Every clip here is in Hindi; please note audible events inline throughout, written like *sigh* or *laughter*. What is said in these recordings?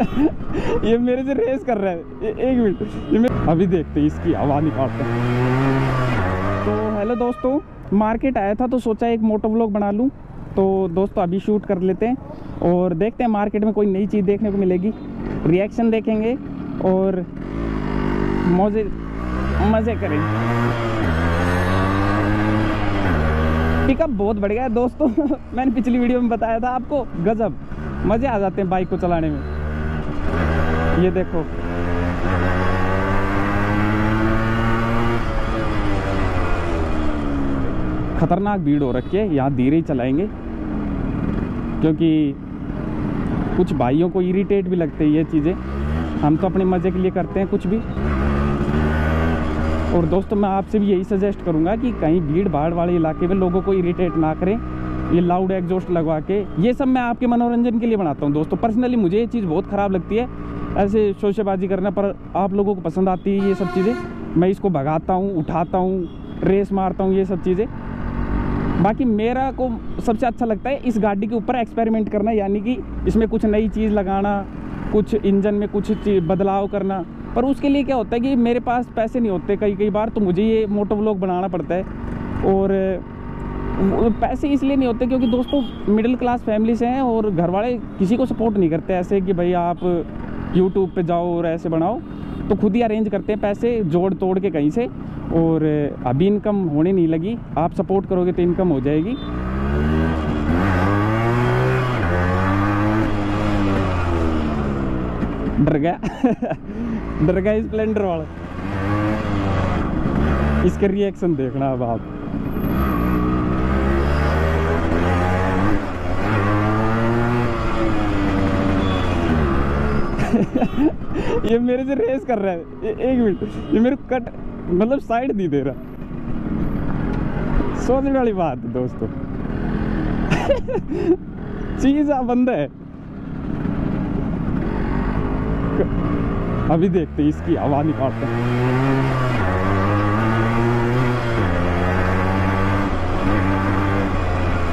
*laughs* ये मेरे से रेस कर रहा है। एक मिनट। ये मैं अभी देखते हैं, इसकी हवा निकालते हैं। तो हेलो दोस्तों मार्केट आया था तो सोचा एक मोटो व्लॉग बना लूँ। तो दोस्तों, अभी शूट कर लेते हैं और देखते हैं मार्केट में कोई नई चीज़ देखने को मिलेगी। रिएक्शन देखेंगे और मौजे मज़े करेंगे। पिकअप बहुत बढ़ गया है दोस्तों। *laughs* मैंने पिछली वीडियो में बताया था आपको। गजब। मज़े आ जाते हैं बाइक को चलाने में। ये देखो। खतरनाक भीड़ हो रखी है, यहाँ धीरे ही चलाएँगे। क्योंकि कुछ भाइयों को इरिटेट भी लगते हैं ये चीज़ें। हम तो अपने मज़े के लिए करते हैं कुछ भी। और दोस्तों, मैं आपसे भी यही सजेस्ट करूँगा कि कहीं भीड़ भाड़ वाले इलाके में लोगों को इरिटेट ना करें। ये लाउड एग्जॉस्ट लगवा के। ये सब मैं आपके मनोरंजन के लिए बनाता हूँ दोस्तों। पर्सनली मुझे ये चीज़ बहुत ख़राब लगती है। ऐसे शोशेबाजी करना, पर आप लोगों को पसंद आती है ये सब चीज़ें, मैं इसको भगाता हूँ, उठाता हूँ, रेस मारता हूँ, ये सब चीज़ें। बाकी मेरा को सबसे अच्छा लगता है इस गाड़ी के ऊपर एक्सपेरिमेंट करना, यानी कि इसमें कुछ नई चीज़ लगाना, कुछ इंजन में कुछ बदलाव करना। पर उसके लिए क्या होता है कि मेरे पास पैसे नहीं होते कई कई बार तो मुझे ये मोटो व्लॉग बनाना पड़ता है। और पैसे इसलिए नहीं होते क्योंकि दोस्तों मिडिल क्लास फैमिली से हैं और घर वाले किसी को सपोर्ट नहीं करते ऐसे कि भाई आप यूट्यूब पे जाओ और ऐसे बनाओ तो खुद ही अरेंज करते हैं पैसे जोड़ तोड़ के कहीं से। और, अभी इनकम होने नहीं लगी, आप सपोर्ट करोगे तो इनकम हो जाएगी। डर गया। *laughs* डर गया स्प्लेंडर वाला। इसके रिएक्शन देखना अब आप। ये मेरे से रेस कर रहा है। एक मिनट ये मेरे कट मतलब साइड नहीं दे रहा। सोचने वाली बात है दोस्तों। *laughs* चीज़ आ बंदा है। अभी देखते हैं, इसकी हवा निकालते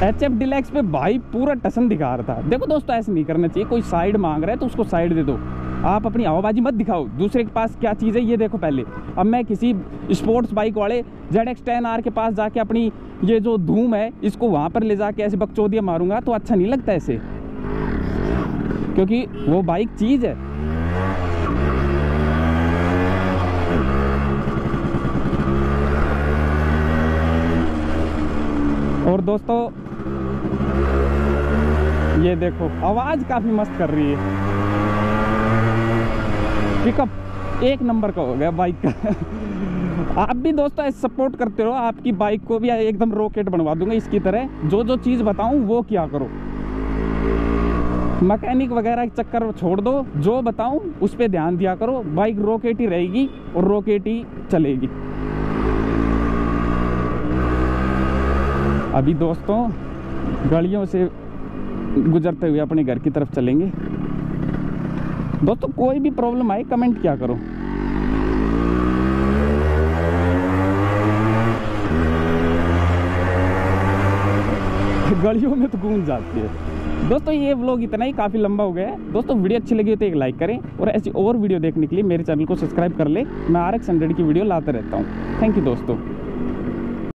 एच एफ़ डिलेक्स पे भाई पूरा टसन दिखा रहा था। देखो दोस्तों, ऐसे नहीं करना चाहिए। कोई साइड मांग रहा है तो उसको साइड दे दो। आप अपनी हवाबाजी मत दिखाओ। दूसरे के पास क्या चीज़ है, ये देखो पहले। अब मैं किसी स्पोर्ट्स बाइक वाले जेड एक्स टेन आर के पास जाके अपनी ये जो धूम है, इसको वहाँ पर ले जाके ऐसे बकचोदिया मारूँगा तो अच्छा नहीं लगता ऐसे। क्योंकि वो बाइक चीज़ है। और दोस्तों, ये देखो, आवाज़ काफ़ी मस्त कर रही है। पिकअप एक नंबर का हो गया बाइक का। आप भी दोस्तों सपोर्ट करते रहो। आपकी बाइक को भी एकदम रॉकेट बनवा दूँगा इसकी तरह। जो जो चीज़ बताऊँ, वो क्या करो? मैकेनिक वगैरह के चक्कर छोड़ दो। जो बताऊँ, उस पर ध्यान दिया करो। बाइक रॉकेट ही रहेगी और रॉकेट ही चलेगी। अभी दोस्तों गलियों से गुजरते हुए अपने घर की तरफ़ चलेंगे। दोस्तों कोई भी प्रॉब्लम आए कमेंट क्या करो? गलियों में तो गूंज जाती है। दोस्तों, ये व्लॉग इतना ही काफ़ी लंबा हो गया है। दोस्तों, वीडियो अच्छी लगी हो तो एक लाइक करें और ऐसी और वीडियो देखने के लिए मेरे चैनल को सब्सक्राइब कर ले। मैं आर एक्स हंड्रेड की वीडियो लाता रहता हूँ। थैंक यू दोस्तों।